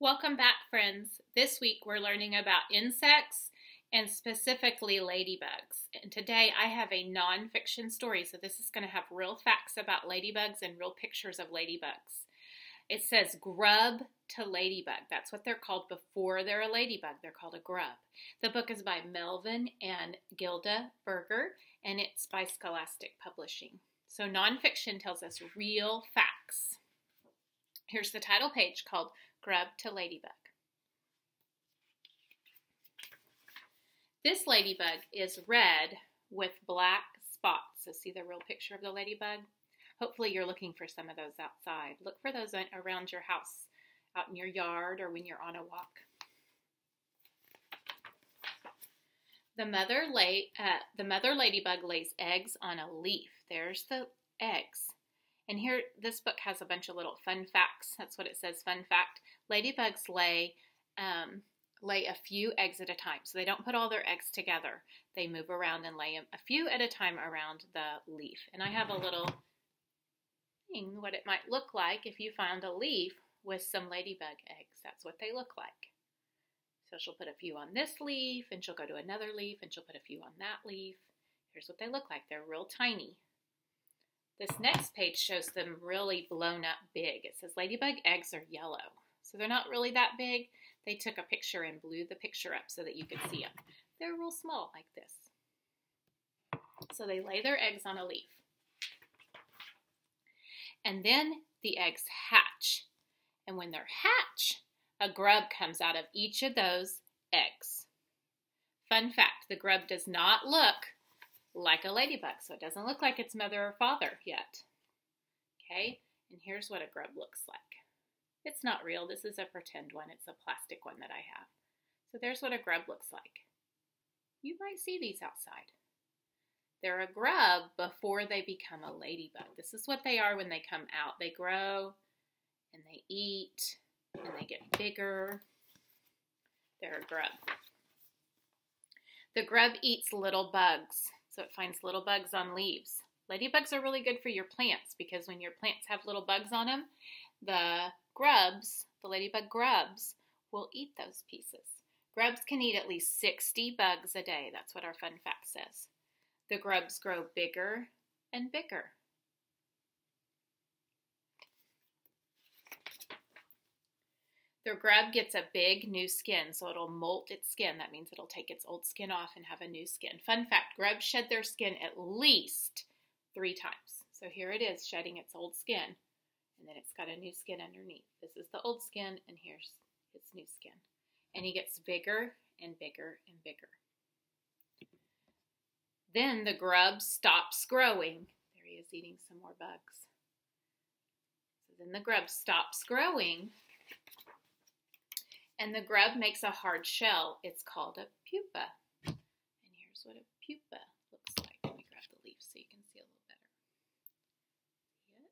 Welcome back, friends. This week we're learning about insects and specifically ladybugs. And today I have a nonfiction story, so this is going to have real facts about ladybugs and real pictures of ladybugs. It says grub to ladybug. That's what they're called before they're a ladybug. They're called a grub. The book is by Melvin and Gilda Berger, and it's by Scholastic Publishing. So nonfiction tells us real facts. Here's the title page called Grub to Ladybug. This ladybug is red with black spots. So see the real picture of the ladybug? Hopefully you're looking for some of those outside. Look for those around your house, out in your yard, or when you're on a walk. The mother, lay, uh, the mother ladybug lays eggs on a leaf. There's the eggs. And here, this book has a bunch of little fun facts. That's what it says, fun fact. Ladybugs lay um, lay a few eggs at a time. So they don't put all their eggs together. They move around and lay a few at a time around the leaf. And I have a little thing, what it might look like if you found a leaf with some ladybug eggs. That's what they look like. So she'll put a few on this leaf, and she'll go to another leaf, and she'll put a few on that leaf. Here's what they look like. They're real tiny. This next page shows them really blown up big. It says ladybug eggs are yellow. So they're not really that big. They took a picture and blew the picture up so that you could see them. They're real small like this. So they lay their eggs on a leaf. And then the eggs hatch. And when they're hatch, a grub comes out of each of those eggs. Fun fact, the grub does not look like a ladybug. So it doesn't look like its mother or father yet. Okay, and here's what a grub looks like. It's not real. This is a pretend one. It's a plastic one that I have. So there's what a grub looks like. You might see these outside. They're a grub before they become a ladybug. This is what they are when they come out. They grow and they eat and they get bigger. They're a grub. The grub eats little bugs. So it finds little bugs on leaves. Ladybugs are really good for your plants because when your plants have little bugs on them, the grubs, the ladybug grubs, will eat those pieces. Grubs can eat at least 60 bugs a day. That's what our fun fact says. The grubs grow bigger and bigger. The grub gets a big new skin, so it'll molt its skin. That means it'll take its old skin off and have a new skin. Fun fact grubs shed their skin at least three times. So here it is shedding its old skin, and then it's got a new skin underneath. This is the old skin, and here's its new skin. And he gets bigger and bigger and bigger. Then the grub stops growing. There he is eating some more bugs. So then the grub stops growing and the grub makes a hard shell. It's called a pupa. And here's what a pupa looks like. Let me grab the leaf so you can see a little better. See it?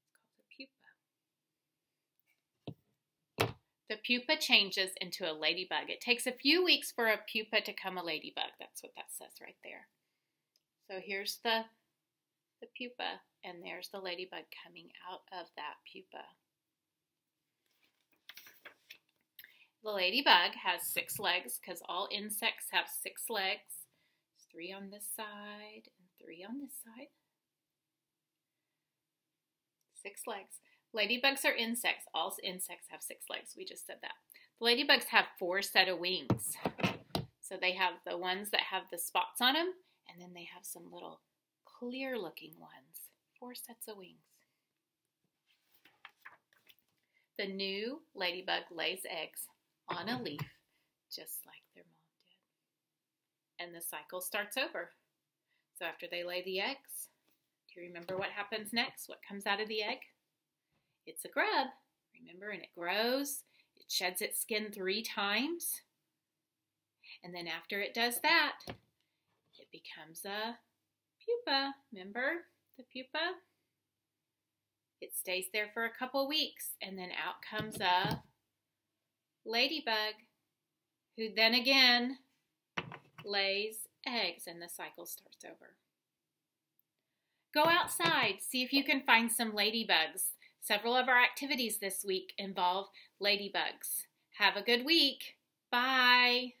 It's called a pupa. The pupa changes into a ladybug. It takes a few weeks for a pupa to become a ladybug. That's what that says right there. So here's the, the pupa, and there's the ladybug coming out of that pupa. The ladybug has six legs because all insects have six legs. There's three on this side and three on this side. Six legs. Ladybugs are insects. All insects have six legs. We just said that. The ladybugs have four set of wings. So they have the ones that have the spots on them, and then they have some little clear looking ones. Four sets of wings. The new ladybug lays eggs on a leaf, just like their mom did. And the cycle starts over. So after they lay the eggs, do you remember what happens next? What comes out of the egg? It's a grub, remember? And it grows, it sheds its skin three times. And then after it does that, it becomes a pupa. Remember the pupa? It stays there for a couple weeks and then out comes a ladybug, who then again lays eggs and the cycle starts over. Go outside, see if you can find some ladybugs Several of our activities this week involve ladybugs. Have a good week. Bye.